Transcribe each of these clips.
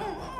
好不？嗯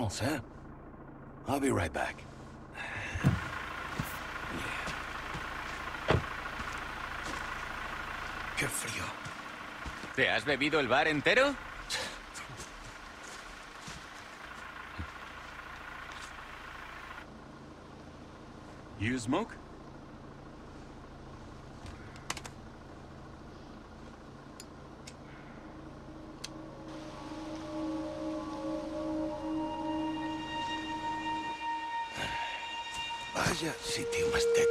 Nature calls, huh? I'll be right back. Qué frío. ¿Te has bebido el bar entero? You smoke? Vaya sitio más tétrico.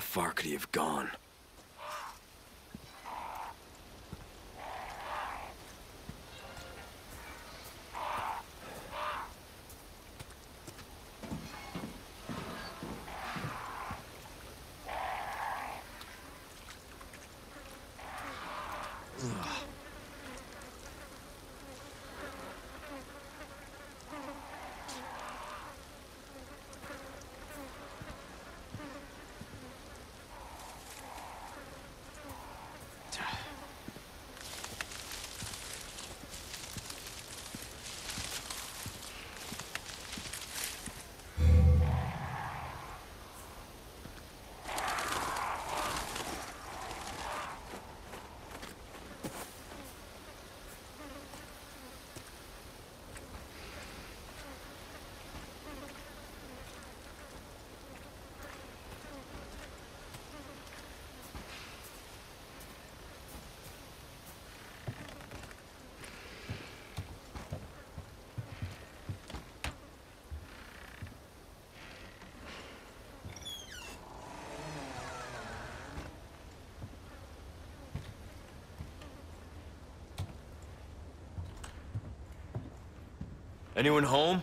Far could he have gone? Anyone home?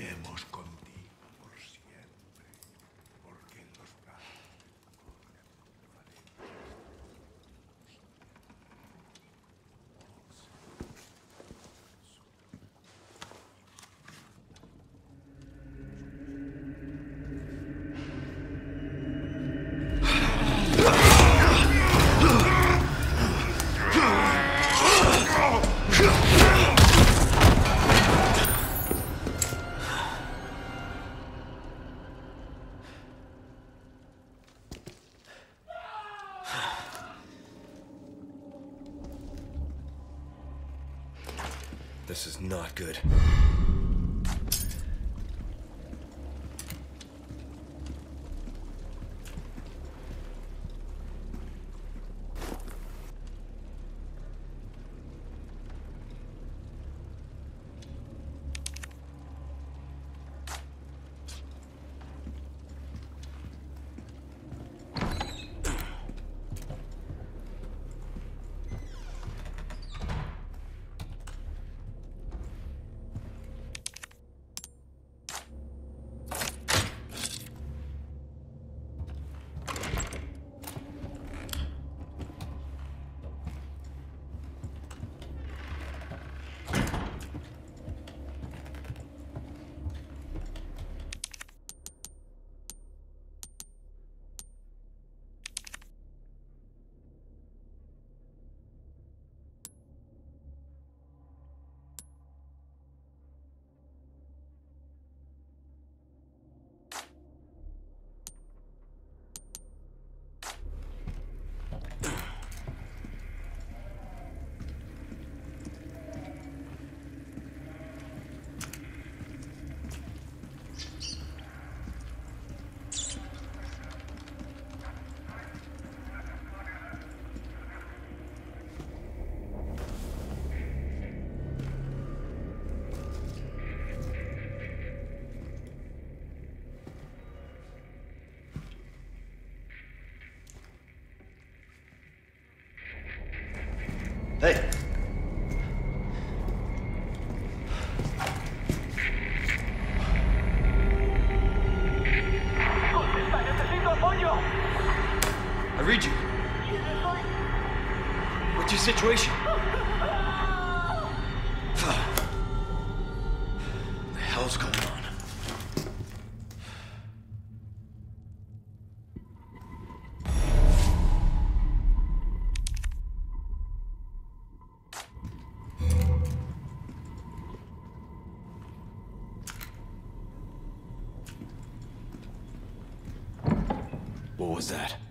Good. Was that?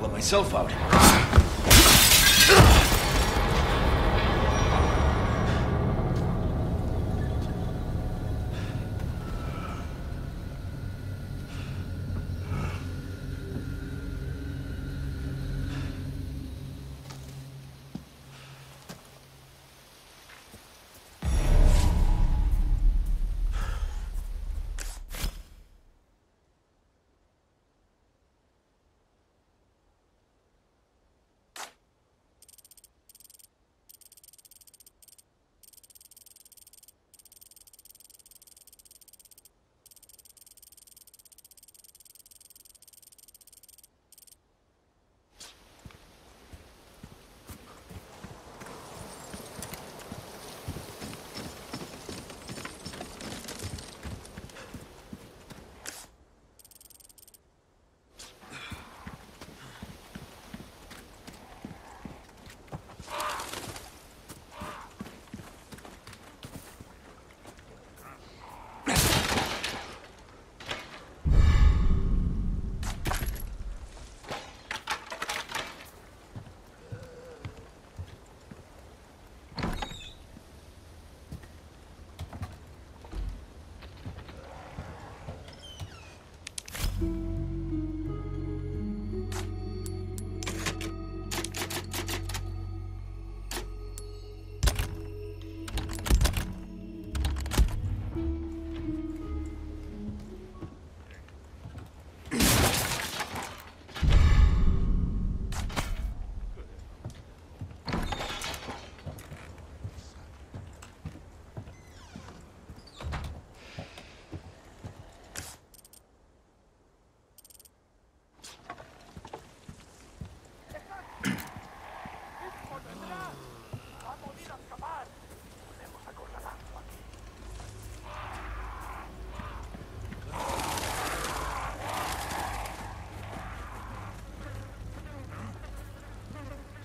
Let myself out.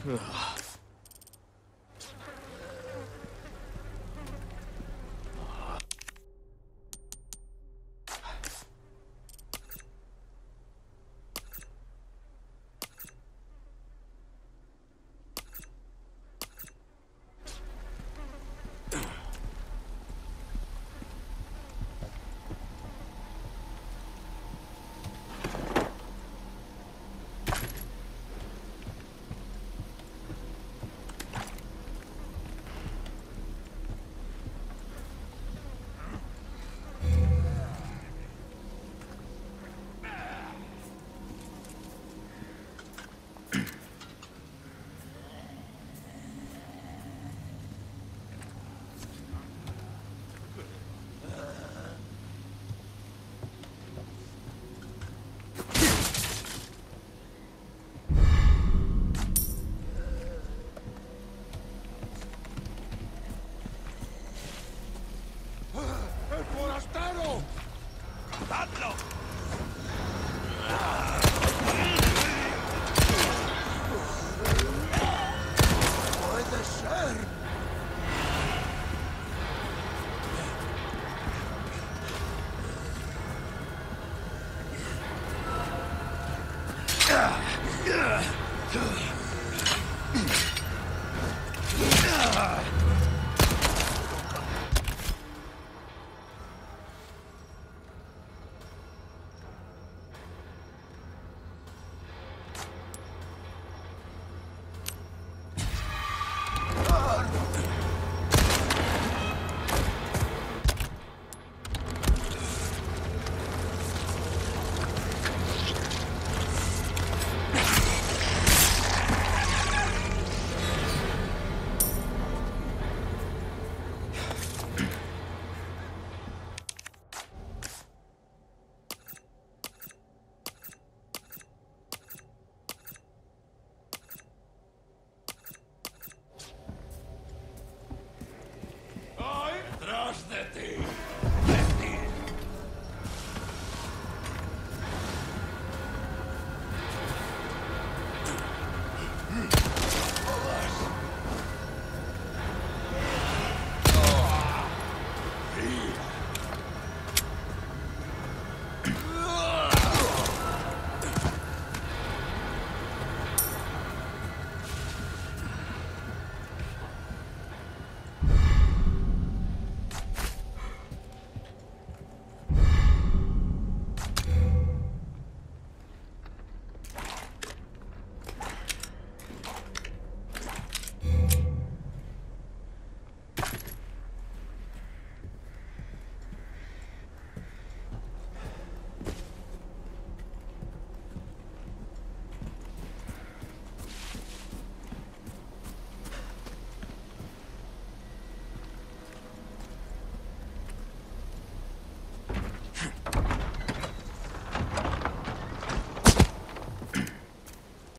是。